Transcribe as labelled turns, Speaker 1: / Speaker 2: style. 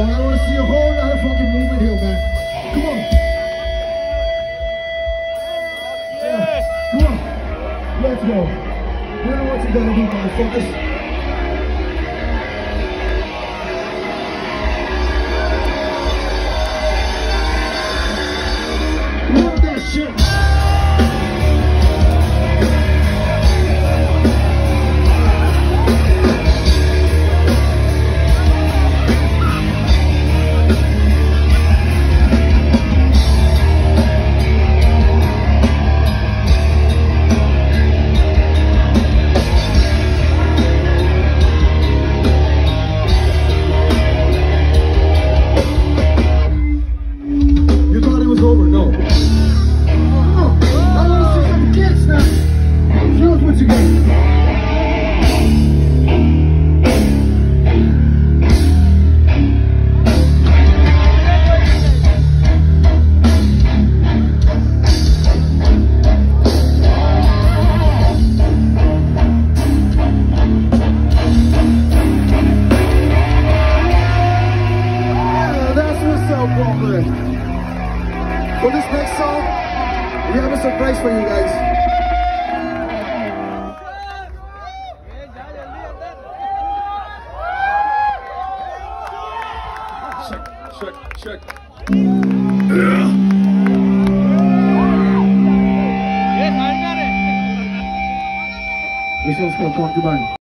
Speaker 1: I want to see a whole lot of fucking movement here, man. Come on. Yeah. Come on. Let's go. You know what you gotta do, motherfuckers. For this next song, we have a surprise for you guys. Check, check, check. This one's called Concubine.